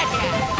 Gotcha!